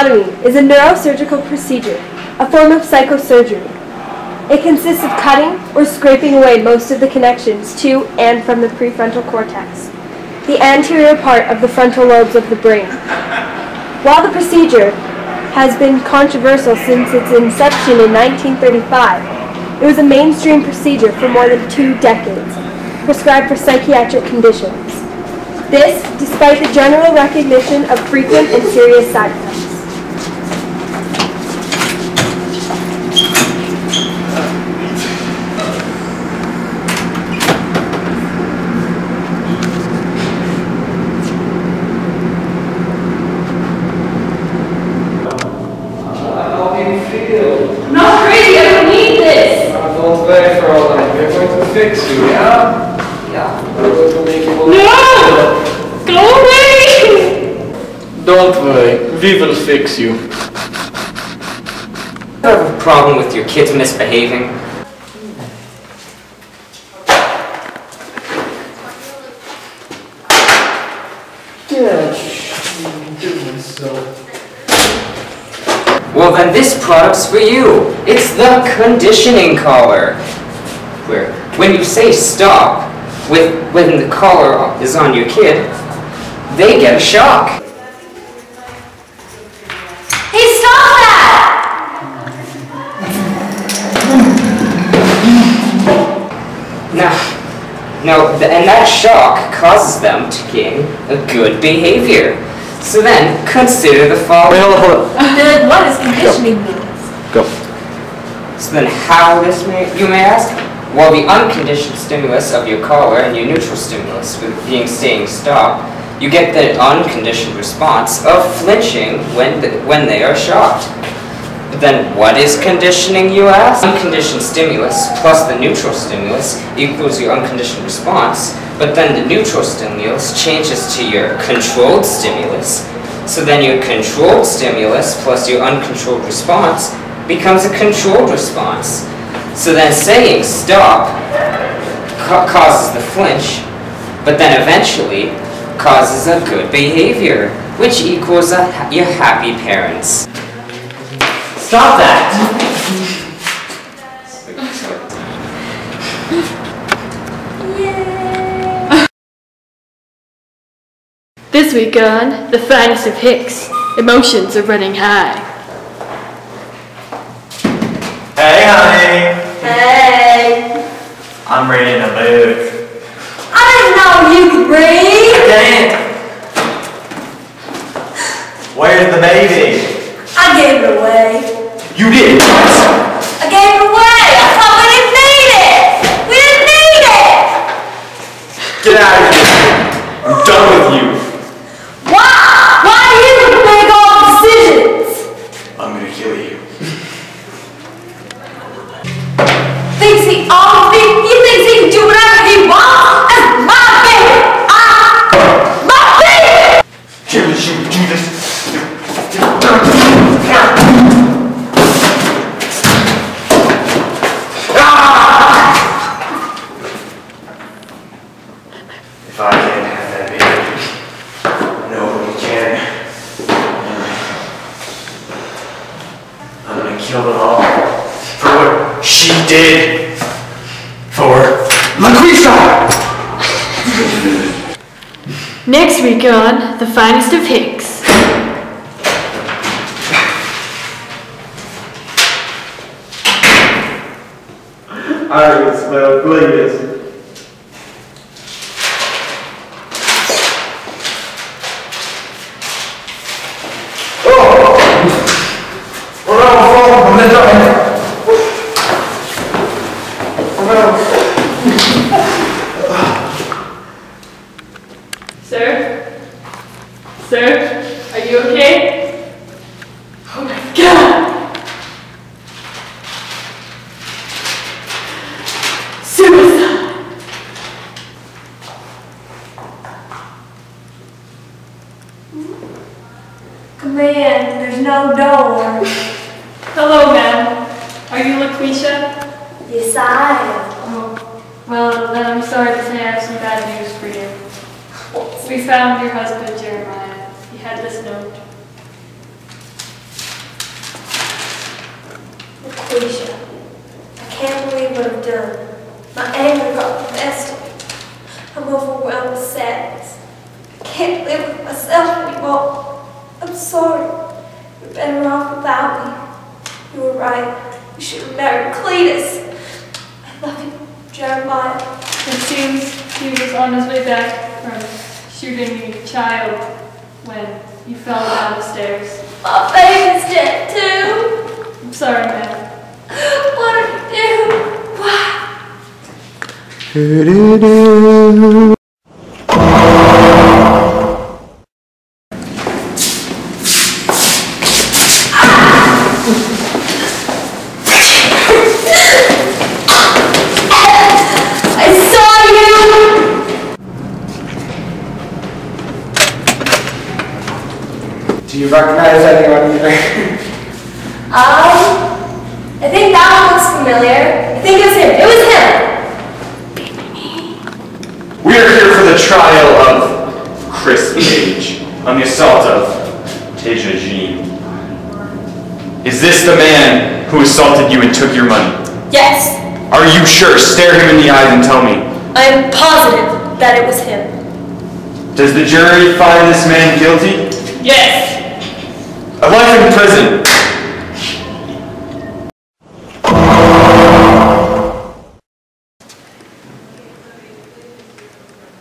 Is a neurosurgical procedure, a form of psychosurgery. It consists of cutting or scraping away most of the connections to and from the prefrontal cortex, the anterior part of the frontal lobes of the brain. While the procedure has been controversial since its inception in 1935, it was a mainstream procedure for more than two decades, prescribed for psychiatric conditions. This, despite the general recognition of frequent and serious side effects. How do you feel? I'm not crazy, I don't need this! Uh, don't worry, Fräulein. We're going to fix you, yeah? Yeah. We're going to make you all No! Go away! Don't worry, we will fix you. I have a problem with your kids misbehaving. Well, then this product's for you. It's the conditioning collar. Where, when you say stop, with, when the collar is on your kid, they get a shock. Now, no, th- and that shock causes them to gain a good behavior. So then, consider the following. hold on, hold on. Then what does conditioning mean? Go. So then how this may, you may ask? Well, the unconditioned stimulus of your collar and your neutral stimulus with being staying stop, you get the unconditioned response of flinching when, the, when they are shocked. But then what is conditioning, you ask? Unconditioned stimulus plus the neutral stimulus equals your unconditioned response, but then the neutral stimulus changes to your controlled stimulus. So then your controlled stimulus plus your uncontrolled response becomes a controlled response. So then saying stop ca- causes the flinch, but then eventually causes a good behavior, which equals a, your happy parents. Stop that! This week on The Finest of Hicks, emotions are running high. Hey, honey. Hey! I'm reading a book. I didn't know you could read! Can't. Where's the baby? I gave it away. You did. I gave it away! I thought we didn't need it! We didn't need it! Get out of here. I'm done with you. If I can't have that baby, nobody can. I'm gonna kill them all for what she did for LaQuisha! Next week on The Finest of Hicks. I Sir? Sir? Are you okay? Oh my god! Suicide! Come in, there's no door. Hello, ma'am. Are you Laquisha? Yes, I am. Oh, well, then I'm sorry to say I have some bad news for you. We found your husband, Jeremiah. He had this note. Laquisha, I can't believe what I've done. My anger got It seems he was on his way back from shooting a child when you fell down the stairs. My baby's dead too. I'm sorry, man. What did you do? Why? I saw you! Do you recognize anyone here? Um, I think that one looks familiar. I think it was him. It was him. We are here for the trial of Chris Page on the assault of Tasia Jean. Is this the man who assaulted you and took your money? Yes, Are you sure? Stare him in the eyes and tell me. I'm positive that it was him. Does the jury find this man guilty? Yes! Of life in prison.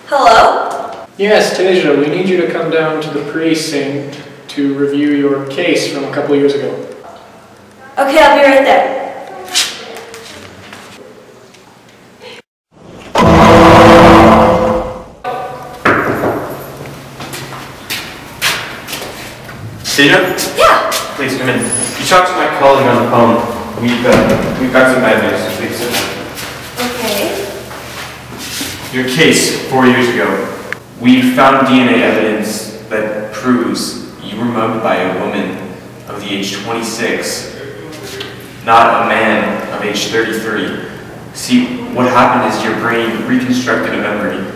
Hello? Yes, Tasia, we need you to come down to the precinct to review your case from a couple years ago. Okay, I'll be right there. Yeah. Please come in. You talked to my colleague on the phone. We've, uh, we've got some bad news. Please sit. Okay. Your case four years ago, we found DNA evidence that proves you were mugged by a woman of the age 26, not a man of age 33. See, what happened is your brain reconstructed a memory,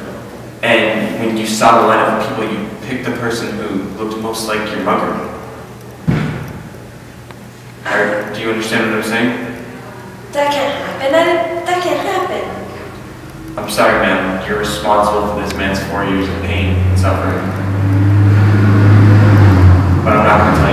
and when you saw the lineup of people, you picked the person who looked most like your mugger. Or, do you understand what I'm saying? That can't happen. That, that can't happen. I'm sorry, ma'am. You're responsible for this man's four years of pain and suffering. But I'm not going to tell